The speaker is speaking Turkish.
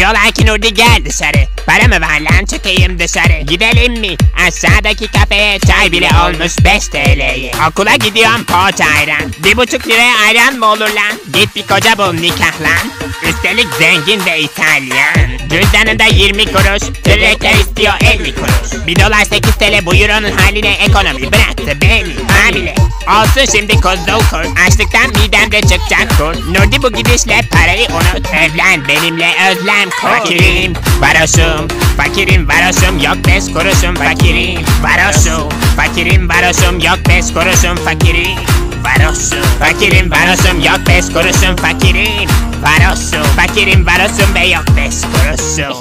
Diyorlar ki Nurdi gel dışarı. Para mı var lan çıkayım dışarı. Gidelim mi? Aşağıdaki kafeye çay bile olmuş 5 TL'ye. Okula gidiyorum poğaça ayran. Bir buçuk liraya ayran mı olur lan? Git bir koca bul nikah lan. Üstelik zengin ve İtalyan. Cüzdanında 20 kuruş, tırrekler istiyor 50 kuruş. Bir dolar 8 TL bu euronun haline ekonomi bıraktı beni hamile. Olsun şimdi kuzu kur, açlıktan midemde çıkacak kur. Nurdi bu gidişle parayı unut, evlen benimle özlem kur. Fakirim, varoşum, fakirim varoşum, yok beş kuruşum fakirim, varoşum. Fakirim varoşum, yok beş kuruşum fakirim. Varoşum, fakirim varoşum, yok beş kuruşum fakirim. Varoşum, fakirim varoşum ve yok beş kuruşum.